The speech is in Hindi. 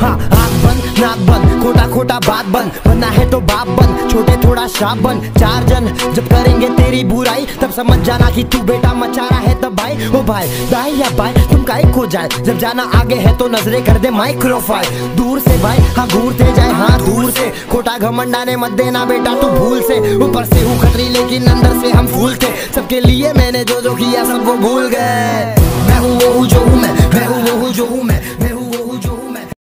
हाँ आग बन नाक बन खोटा खोटा बात बन बनना है तो बाप बन छोटे थोड़ा शाप बन चार जन जब करेंगे तेरी बुराई, तब समझ जाना कि तू बेटा मचा रहा है तब भाई। ओ भाई, दाई या भाई तुम काहे खो जाए? जब जाना आगे है तो नजरे कर दे माइक्रोफाइल दूर से भाई हाँ घूरते जाए हाँ दूर से। खोटा घमंडा ने मत देना बेटा, तू भूल से। ऊपर से हूँ खतरी, लेकिन अंदर से हम फूल थे। सबके लिए मैंने जो जो किया, सब वो भूल गए। मैं हूँ, वो हूँ, जो हूँ मैं। मैं हूँ, वो हूँ, जो हूँ मैं। मैं हूँ, वो हूँ, जो हूँ